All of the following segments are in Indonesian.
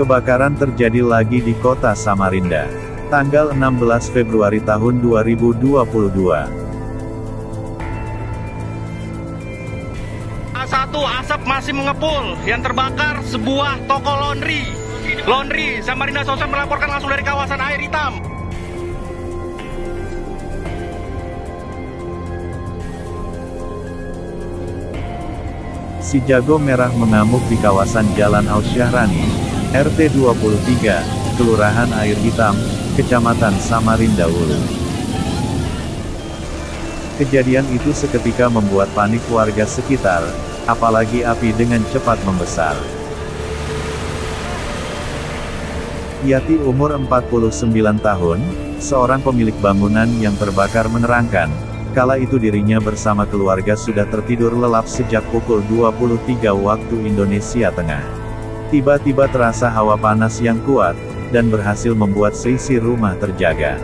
Kebakaran terjadi lagi di kota Samarinda. Tanggal 16 Februari tahun 2022. A1 asap masih mengepul. Yang terbakar sebuah toko laundry. Laundry, Samarinda Sosial melaporkan langsung dari kawasan air hitam. Si jago merah mengamuk di kawasan Jalan Ausyahrani, RT 23, Kelurahan Air Hitam, Kecamatan Samarinda Wulu. Kejadian itu seketika membuat panik warga sekitar, apalagi api dengan cepat membesar. Yati umur 49 tahun, seorang pemilik bangunan yang terbakar menerangkan, kala itu dirinya bersama keluarga sudah tertidur lelap sejak pukul 23 waktu Indonesia Tengah. Tiba-tiba terasa hawa panas yang kuat, dan berhasil membuat seisi rumah terjaga.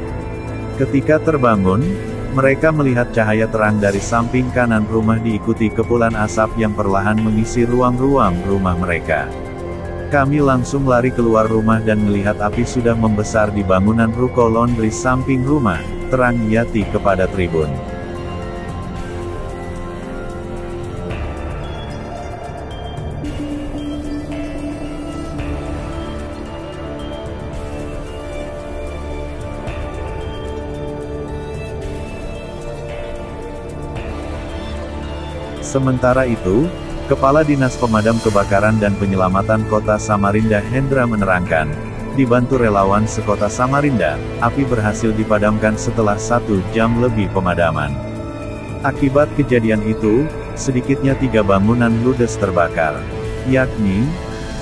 Ketika terbangun, mereka melihat cahaya terang dari samping kanan rumah diikuti kepulan asap yang perlahan mengisi ruang-ruang rumah mereka. Kami langsung lari keluar rumah dan melihat api sudah membesar di bangunan ruko laundry samping rumah, terang Yati kepada Tribun. Sementara itu, Kepala Dinas Pemadam Kebakaran dan Penyelamatan Kota Samarinda Hendra menerangkan, dibantu relawan sekota Samarinda, api berhasil dipadamkan setelah satu jam lebih pemadaman. Akibat kejadian itu, sedikitnya tiga bangunan ludes terbakar, yakni,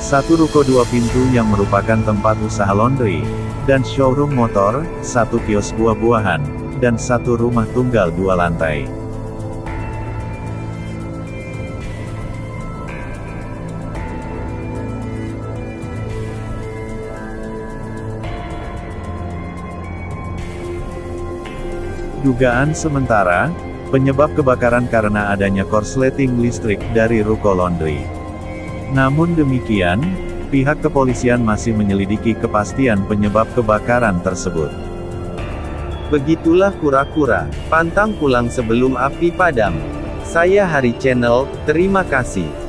satu ruko dua pintu yang merupakan tempat usaha laundry, dan showroom motor, satu kios buah-buahan, dan satu rumah tunggal dua lantai. Dugaan sementara, penyebab kebakaran karena adanya korsleting listrik dari ruko laundry. Namun demikian, pihak kepolisian masih menyelidiki kepastian penyebab kebakaran tersebut. Begitulah kura-kura, pantang pulang sebelum api padam. Saya Hari Channel, terima kasih.